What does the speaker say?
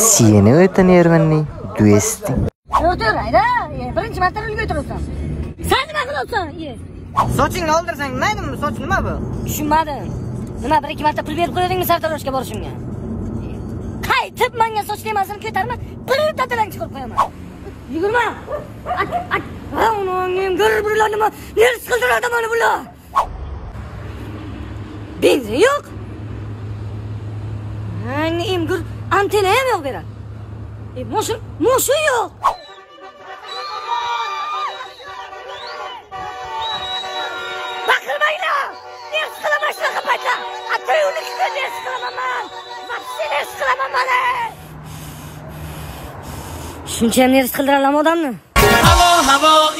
Seni o'tinavermanni do'sting. O'tir, ayda. Birinchi marta rulga o'tirasan. Sen nima qilyapsan? Sochingni oldirsang maydimi? Soch nima bu? Tushunmadim. Nima bir ikki marta pul berib qo'yadingmi sartaroshga borishimga? Qaytib menga soch temasini ko'tarma, bir dadalang chiqarib qo'yaman. Yugurma. Bular nima? Ners qildiradi mana bular? Benzin yo'q. Antalya'ya mı yol veren? E Musul, Musul yok. Bakılmayla. Ne sıkılama şunu kapatla. Atayı onu çıkıyor ne sıkılamam. Vapsi ne sıkılamam bana. Şimdi ne sıkıldır alam odamını. Hava hava